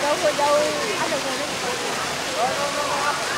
走走走走走走